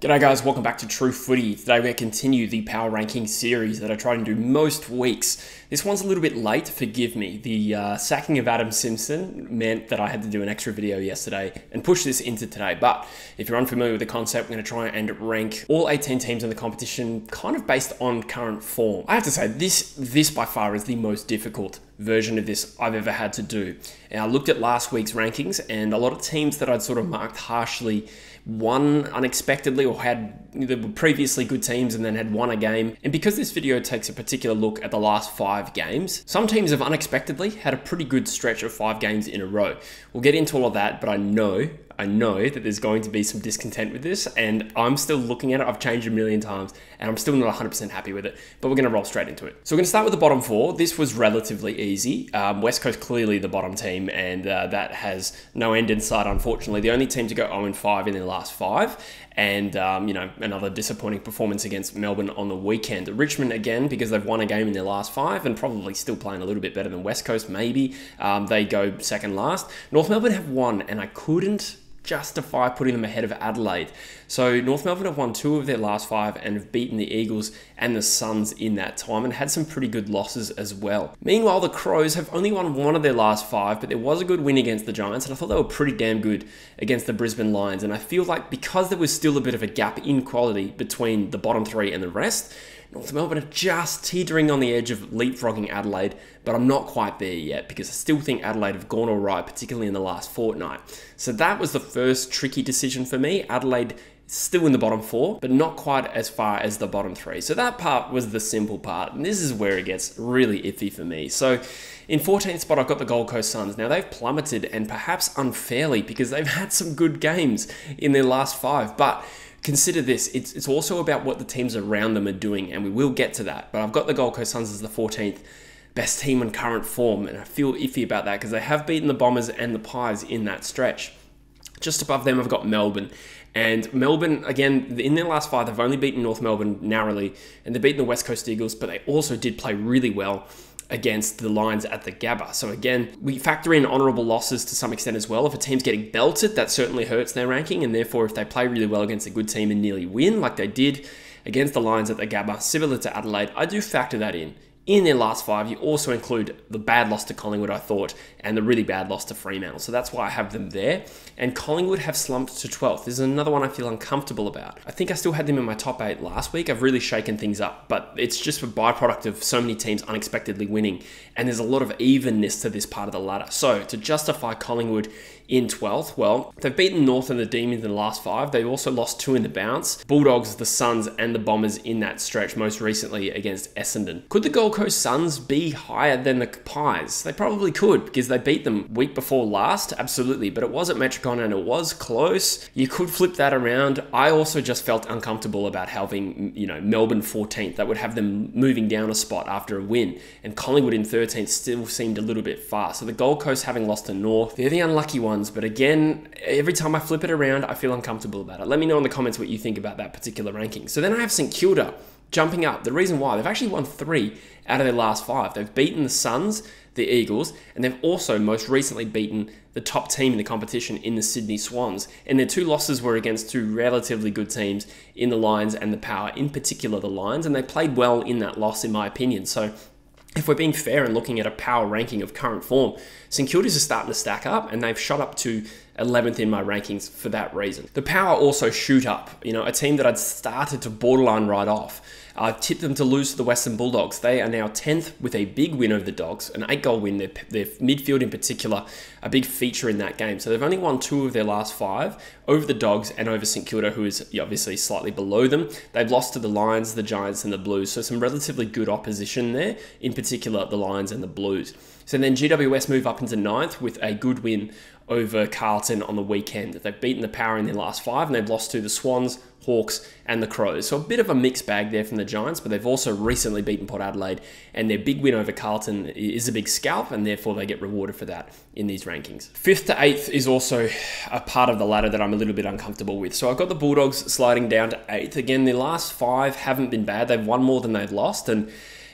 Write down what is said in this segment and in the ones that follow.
G'day guys, welcome back to True Footy. Today we're going to continue the power ranking series that I try and do most weeks. This one's a little bit late, forgive me. The uh, sacking of Adam Simpson meant that I had to do an extra video yesterday and push this into today. But if you're unfamiliar with the concept, we're going to try and rank all 18 teams in the competition kind of based on current form. I have to say, this, this by far is the most difficult version of this I've ever had to do. And I looked at last week's rankings and a lot of teams that I'd sort of marked harshly won unexpectedly or had they were previously good teams and then had won a game. And because this video takes a particular look at the last five games, some teams have unexpectedly had a pretty good stretch of five games in a row. We'll get into all of that, but I know I know that there's going to be some discontent with this, and I'm still looking at it. I've changed a million times, and I'm still not 100% happy with it, but we're going to roll straight into it. So we're going to start with the bottom four. This was relatively easy. Um, West Coast clearly the bottom team, and uh, that has no end in sight, unfortunately. The only team to go 0 5 in their last five, and um, you know another disappointing performance against Melbourne on the weekend. Richmond again because they've won a game in their last five and probably still playing a little bit better than West Coast. Maybe um, they go second last. North Melbourne have won, and I couldn't justify putting them ahead of Adelaide. So North Melbourne have won two of their last five and have beaten the Eagles and the Suns in that time and had some pretty good losses as well. Meanwhile, the Crows have only won one of their last five, but there was a good win against the Giants and I thought they were pretty damn good against the Brisbane Lions. And I feel like because there was still a bit of a gap in quality between the bottom three and the rest, North Melbourne are just teetering on the edge of leapfrogging Adelaide, but I'm not quite there yet because I still think Adelaide have gone all right, particularly in the last fortnight. So that was the first tricky decision for me. Adelaide still in the bottom four, but not quite as far as the bottom three. So that part was the simple part, and this is where it gets really iffy for me. So in 14th spot, I've got the Gold Coast Suns. Now they've plummeted, and perhaps unfairly, because they've had some good games in their last five, but consider this it's, it's also about what the teams around them are doing, and we will get to that. But I've got the Gold Coast Suns as the 14th best team in current form, and I feel iffy about that because they have beaten the Bombers and the Pies in that stretch. Just above them, I've got Melbourne. And Melbourne, again, in their last five, they've only beaten North Melbourne narrowly, and they've beaten the West Coast Eagles, but they also did play really well against the Lions at the Gabba. So again, we factor in honourable losses to some extent as well. If a team's getting belted, that certainly hurts their ranking, and therefore if they play really well against a good team and nearly win, like they did against the Lions at the Gabba, similar to Adelaide, I do factor that in in their last five, you also include the bad loss to Collingwood, I thought, and the really bad loss to Fremantle. So that's why I have them there. And Collingwood have slumped to 12th. This is another one I feel uncomfortable about. I think I still had them in my top eight last week. I've really shaken things up, but it's just a byproduct of so many teams unexpectedly winning. And there's a lot of evenness to this part of the ladder. So to justify Collingwood in 12th? Well, they've beaten North and the Demons in the last five. They've also lost two in the bounce. Bulldogs, the Suns, and the Bombers in that stretch, most recently against Essendon. Could the Gold Coast Suns be higher than the Pies? They probably could because they beat them week before last, absolutely, but it was at Metricon and it was close. You could flip that around. I also just felt uncomfortable about having, you know, Melbourne 14th. That would have them moving down a spot after a win. And Collingwood in 13th still seemed a little bit far. So the Gold Coast having lost to North, they're the unlucky ones ones. But again, every time I flip it around, I feel uncomfortable about it. Let me know in the comments what you think about that particular ranking. So then I have St Kilda jumping up. The reason why, they've actually won three out of their last five. They've beaten the Suns, the Eagles, and they've also most recently beaten the top team in the competition in the Sydney Swans. And their two losses were against two relatively good teams in the Lions and the Power, in particular the Lions, and they played well in that loss, in my opinion. So if we're being fair and looking at a power ranking of current form, St Kilda's are starting to stack up and they've shot up to 11th in my rankings for that reason. The power also shoot up, you know, a team that I'd started to borderline write off. I tipped them to lose to the Western Bulldogs. They are now 10th with a big win over the Dogs, an eight goal win. Their, their midfield, in particular, a big feature in that game. So they've only won two of their last five over the Dogs and over St Kilda, who is obviously slightly below them. They've lost to the Lions, the Giants, and the Blues. So some relatively good opposition there, in particular, the Lions and the Blues. So then GWS move up into ninth with a good win over Carlton on the weekend. They've beaten the Power in their last five and they've lost to the Swans, Hawks, and the Crows. So a bit of a mixed bag there from the Giants, but they've also recently beaten Port Adelaide, and their big win over Carlton is a big scalp, and therefore they get rewarded for that in these rankings. Fifth to eighth is also a part of the ladder that I'm a little bit uncomfortable with. So I've got the Bulldogs sliding down to eighth. Again, their last five haven't been bad. They've won more than they've lost, and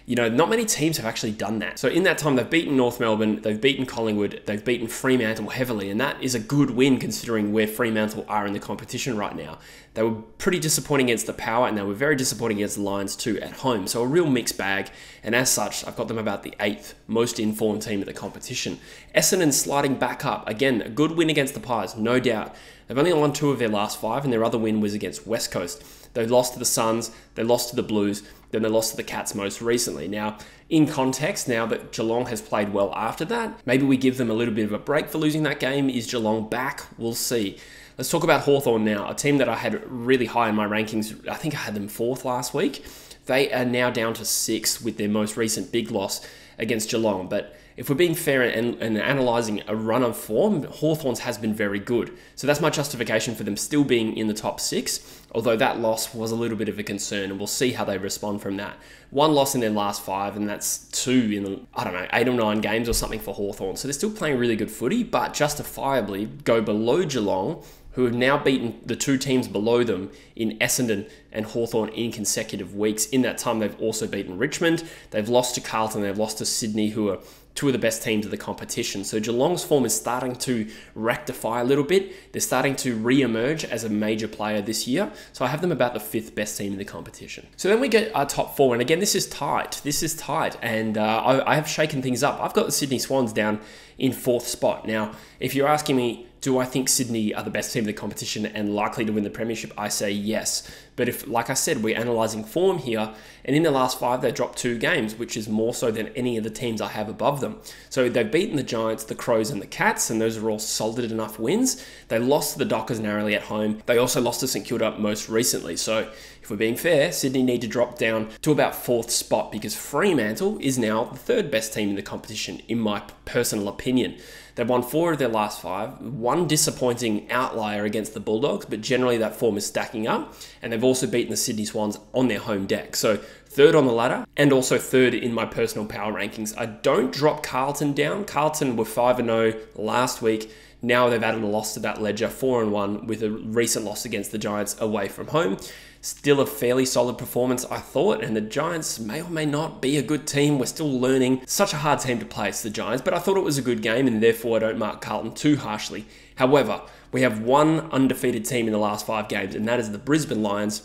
You know, not many teams have actually done that. So in that time, they've beaten North Melbourne, they've beaten Collingwood, they've beaten Fremantle heavily, and that is a good win considering where Fremantle are in the competition right now. They were pretty disappointing against the Power, and they were very disappointing against the Lions too at home. So a real mixed bag, and as such, I've got them about the eighth most informed team of the competition. Essendon sliding back up again, a good win against the Pies, no doubt. They've only won two of their last five, and their other win was against West Coast. They lost to the Suns, they lost to the Blues, then they lost to the Cats most recently. Now, in context, now that Geelong has played well after that, maybe we give them a little bit of a break for losing that game. Is Geelong back? We'll see. Let's talk about Hawthorn now, a team that I had really high in my rankings. I think I had them fourth last week. They are now down to sixth with their most recent big loss against Geelong. But if we're being fair and, and analysing a run of form, Hawthorn's has been very good. So that's my justification for them still being in the top six, although that loss was a little bit of a concern, and we'll see how they respond from that. One loss in their last five, and that's two in, the, I don't know, eight or nine games or something for Hawthorn. So they're still playing really good footy, but justifiably go below Geelong who have now beaten the two teams below them in Essendon and Hawthorn in consecutive weeks. In that time, they've also beaten Richmond. They've lost to Carlton. They've lost to Sydney, who are two of the best teams of the competition. So Geelong's form is starting to rectify a little bit. They're starting to re-emerge as a major player this year. So I have them about the fifth best team in the competition. So then we get our top four, and again, this is tight. This is tight, and uh, I, I have shaken things up. I've got the Sydney Swans down in fourth spot. Now, if you're asking me do I think Sydney are the best team in the competition and likely to win the premiership? I say yes. But if, like I said, we're analysing form here, and in the last five, they dropped two games, which is more so than any of the teams I have above them. So they've beaten the Giants, the Crows, and the Cats, and those are all solid enough wins. They lost to the Dockers narrowly at home. They also lost to St Kilda most recently. So if we're being fair, Sydney need to drop down to about fourth spot because Fremantle is now the third best team in the competition, in my personal opinion. They've won four of their last five, one disappointing outlier against the Bulldogs, but generally that form is stacking up. And they've also beaten the Sydney Swans on their home deck. So third on the ladder and also third in my personal power rankings. I don't drop Carlton down. Carlton were 5 0 last week. Now they've added a loss to that ledger, 4 and 1, with a recent loss against the Giants away from home. Still a fairly solid performance, I thought, and the Giants may or may not be a good team. We're still learning. Such a hard team to play, it's the Giants, but I thought it was a good game, and therefore I don't mark Carlton too harshly. However, we have one undefeated team in the last five games, and that is the Brisbane Lions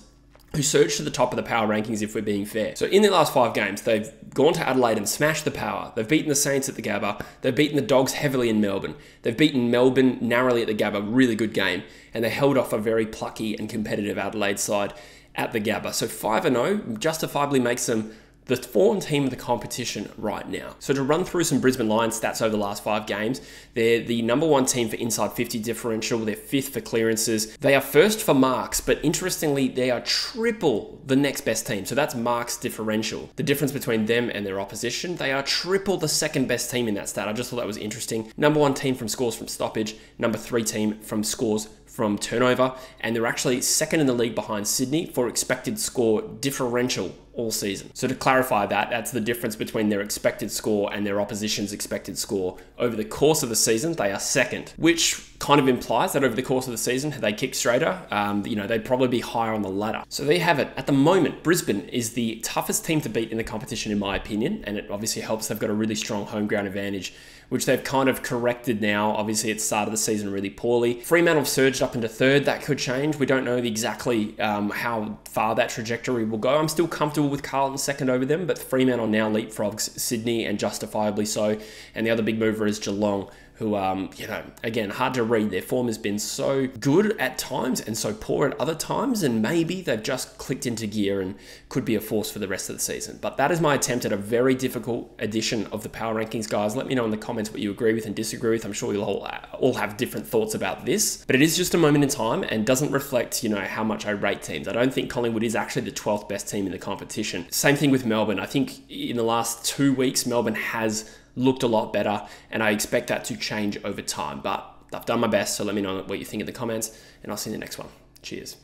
who surged to the top of the power rankings if we're being fair. So in their last five games, they've gone to Adelaide and smashed the power. They've beaten the Saints at the Gabba. They've beaten the Dogs heavily in Melbourne. They've beaten Melbourne narrowly at the Gabba, really good game. And they held off a very plucky and competitive Adelaide side at the Gabba. So 5 0 justifiably makes them the form team of the competition right now. So to run through some Brisbane Lions stats over the last five games, they're the number one team for inside 50 differential. They're fifth for clearances. They are first for marks, but interestingly, they are triple the next best team. So that's marks differential. The difference between them and their opposition, they are triple the second best team in that stat. I just thought that was interesting. Number one team from scores from stoppage, number three team from scores from turnover, and they're actually second in the league behind Sydney for expected score differential all season. So to clarify that, that's the difference between their expected score and their opposition's expected score. Over the course of the season, they are second, which kind of implies that over the course of the season, had they kicked straighter, um, you know, they'd probably be higher on the ladder. So there you have it. At the moment, Brisbane is the toughest team to beat in the competition, in my opinion, and it obviously helps they've got a really strong home ground advantage which they've kind of corrected now. Obviously, it started the season really poorly. Fremantle surged up into third. That could change. We don't know exactly um, how far that trajectory will go. I'm still comfortable with Carlton second over them, but Fremantle now leapfrogs Sydney and justifiably so. And the other big mover is Geelong who, um, you know, again, hard to read. Their form has been so good at times and so poor at other times, and maybe they've just clicked into gear and could be a force for the rest of the season. But that is my attempt at a very difficult edition of the Power Rankings, guys. Let me know in the comments what you agree with and disagree with. I'm sure you'll all, all have different thoughts about this, but it is just a moment in time and doesn't reflect, you know, how much I rate teams. I don't think Collingwood is actually the 12th best team in the competition. Same thing with Melbourne. I think in the last two weeks, Melbourne has looked a lot better, and I expect that to change over time. But I've done my best, so let me know what you think in the comments, and I'll see you in the next one. Cheers.